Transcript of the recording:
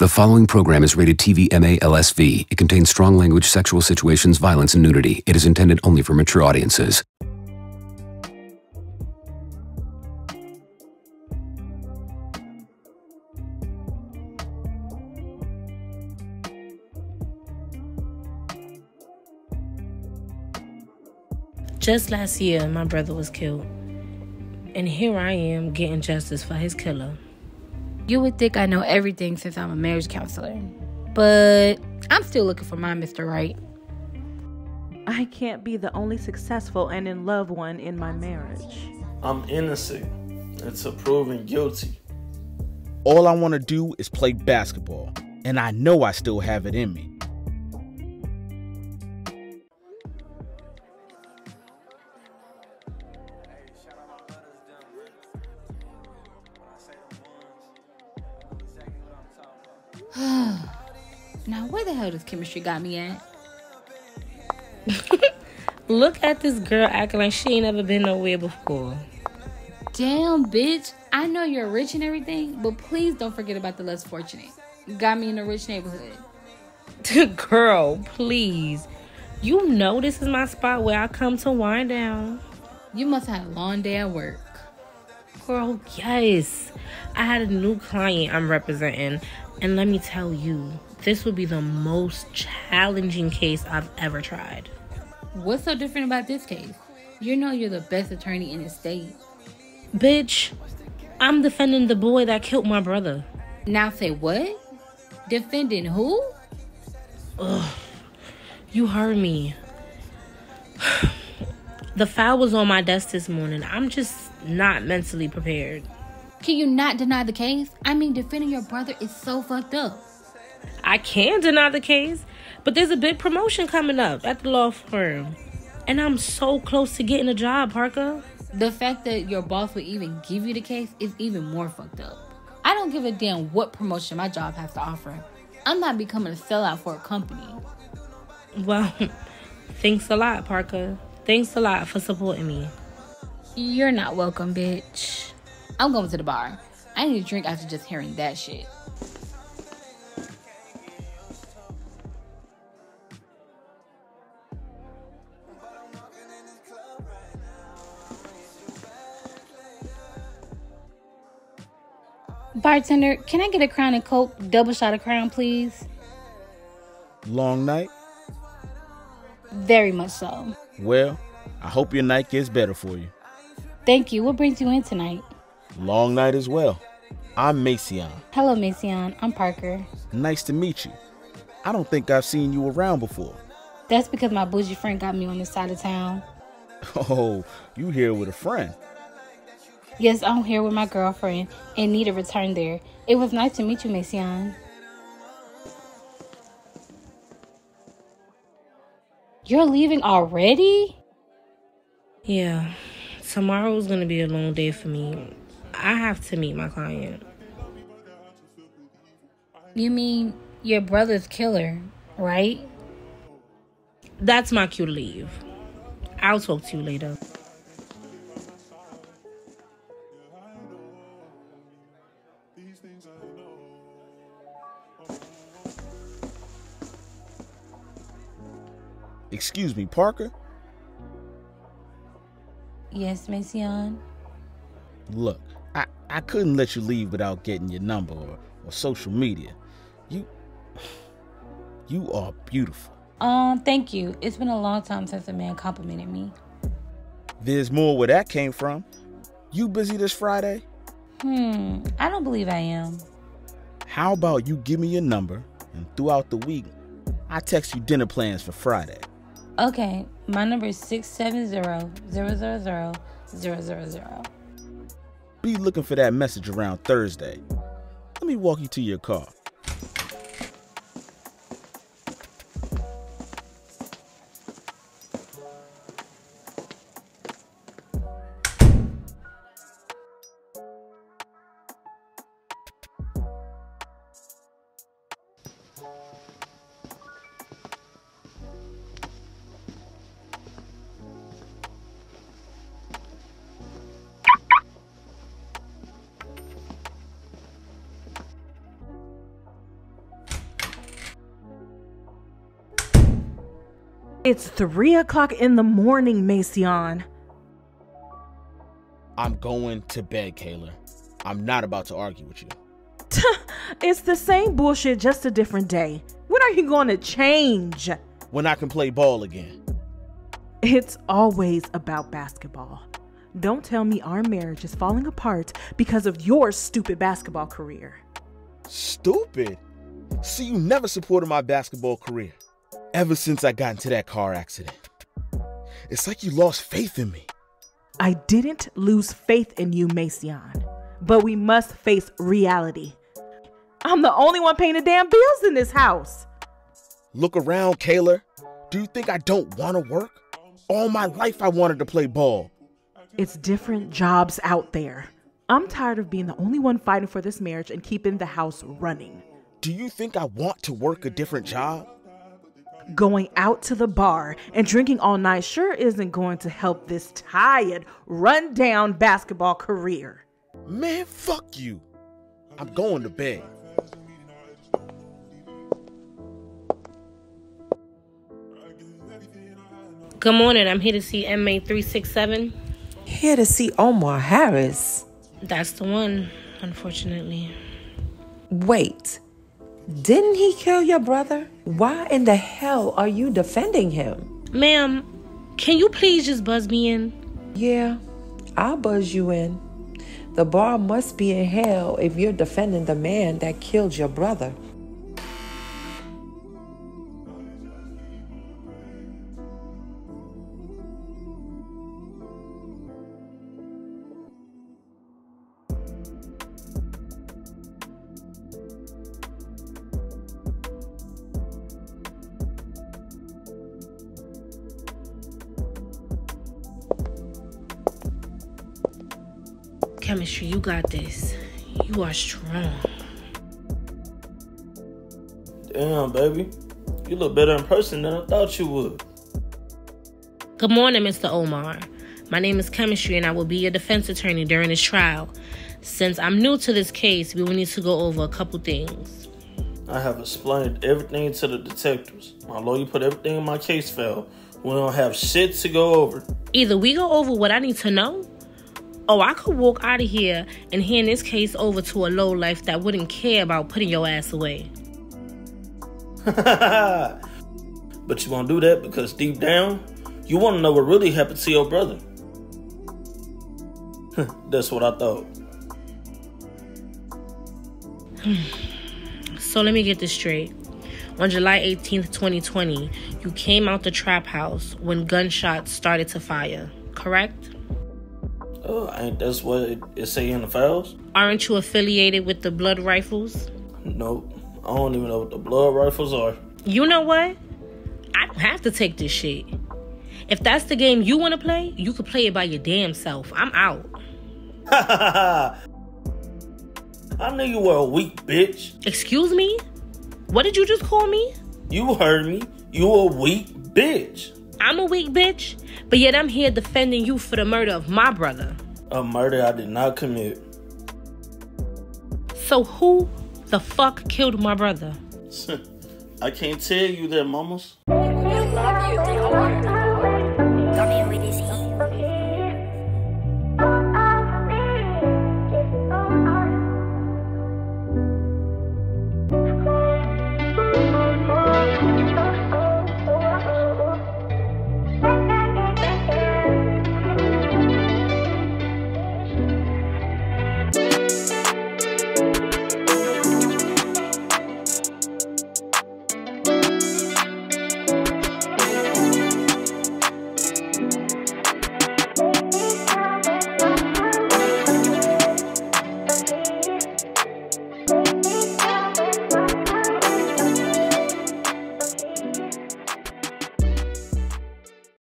The following program is rated TV MA LSV. It contains strong language, sexual situations, violence, and nudity. It is intended only for mature audiences. Just last year, my brother was killed. And here I am getting justice for his killer. You would think I know everything since I'm a marriage counselor. But I'm still looking for my Mr. Right. I can't be the only successful and in love one in my marriage. I'm innocent. It's a proven guilty. All I want to do is play basketball, and I know I still have it in me. now, where the hell does chemistry got me at? Look at this girl acting like she ain't never been nowhere before. Damn, bitch. I know you're rich and everything, but please don't forget about the less fortunate. Got me in a rich neighborhood. girl, please. You know this is my spot where I come to wind down. You must have a long day at work. Girl, yes. I had a new client I'm representing, and let me tell you, this would be the most challenging case I've ever tried. What's so different about this case? You know you're the best attorney in the state. Bitch, I'm defending the boy that killed my brother. Now say what? Defending who? Ugh, you heard me. the file was on my desk this morning. I'm just not mentally prepared. Can you not deny the case? I mean, defending your brother is so fucked up. I can deny the case, but there's a big promotion coming up at the law firm. And I'm so close to getting a job, Parker. The fact that your boss would even give you the case is even more fucked up. I don't give a damn what promotion my job has to offer. I'm not becoming a sellout for a company. Well, thanks a lot, Parker. Thanks a lot for supporting me. You're not welcome, bitch. I'm going to the bar. I need a drink after just hearing that shit. Bartender, can I get a crown and coke, double shot of crown, please? Long night? Very much so. Well, I hope your night gets better for you. Thank you. What brings you in tonight? Long night as well. I'm Macion. Hello, Macion. I'm Parker. Nice to meet you. I don't think I've seen you around before. That's because my bougie friend got me on this side of town. Oh, you here with a friend? Yes, I'm here with my girlfriend and need a return there. It was nice to meet you, Macion. You're leaving already? Yeah. Tomorrow's gonna be a long day for me. I have to meet my client. You mean your brother's killer, right? That's my cue to leave. I'll talk to you later. Excuse me, Parker? Yes, Macion. Look, I, I couldn't let you leave without getting your number or, or social media. You you are beautiful. Um, thank you. It's been a long time since a man complimented me. There's more where that came from. You busy this Friday? Hmm, I don't believe I am. How about you give me your number and throughout the week I text you dinner plans for Friday. Okay, my number is 670-000-000. Be looking for that message around Thursday. Let me walk you to your car. It's three o'clock in the morning, Macion. I'm going to bed, Kayla. I'm not about to argue with you. it's the same bullshit, just a different day. When are you going to change? When I can play ball again. It's always about basketball. Don't tell me our marriage is falling apart because of your stupid basketball career. Stupid? See, you never supported my basketball career. Ever since I got into that car accident. It's like you lost faith in me. I didn't lose faith in you, Macion. But we must face reality. I'm the only one paying the damn bills in this house. Look around, Kayla. Do you think I don't want to work? All my life I wanted to play ball. It's different jobs out there. I'm tired of being the only one fighting for this marriage and keeping the house running. Do you think I want to work a different job? Going out to the bar and drinking all night sure isn't going to help this tired, run down basketball career. Man, fuck you. I'm going to bed. Good morning. I'm here to see MA 367. Here to see Omar Harris. That's the one, unfortunately. Wait, didn't he kill your brother? Why in the hell are you defending him? Ma'am, can you please just buzz me in? Yeah, I'll buzz you in. The bar must be in hell if you're defending the man that killed your brother. Chemistry, you got this. You are strong. Damn, baby. You look better in person than I thought you would. Good morning, Mr. Omar. My name is Chemistry, and I will be your defense attorney during this trial. Since I'm new to this case, we will need to go over a couple things. I have explained everything to the detectives. My lawyer put everything in my case file. We don't have shit to go over. Either we go over what I need to know, or I could walk out of here and hand this case over to a low life that wouldn't care about putting your ass away. but you won't do that because deep down, you want to know what really happened to your brother. That's what I thought. So let me get this straight. On July 18th, 2020, you came out the trap house when gunshots started to fire, correct? Uh, ain't that's what it, it say in the files? Aren't you affiliated with the Blood Rifles? Nope. I don't even know what the blood rifles are. You know what? I don't have to take this shit. If that's the game you want to play, you could play it by your damn self. I'm out. I knew you were a weak bitch. Excuse me? What did you just call me? You heard me. You a weak bitch. I'm a weak bitch, but yet I'm here defending you for the murder of my brother. A murder I did not commit. So who the fuck killed my brother? I can't tell you that, mamas.